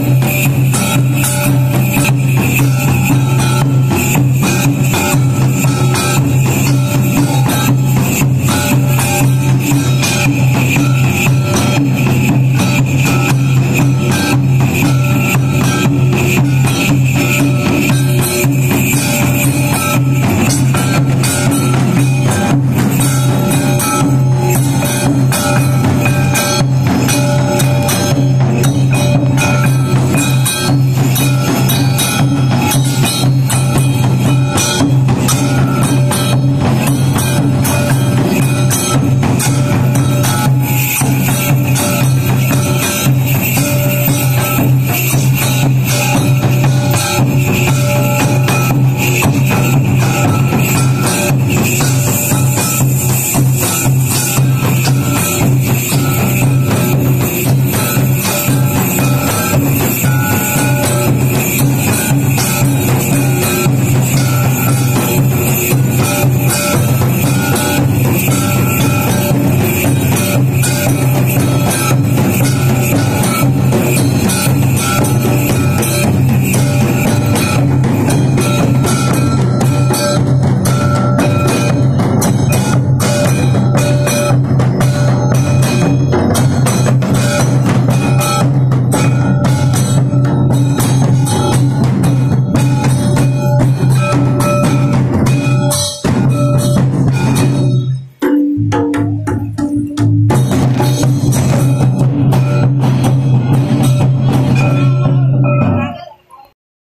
me.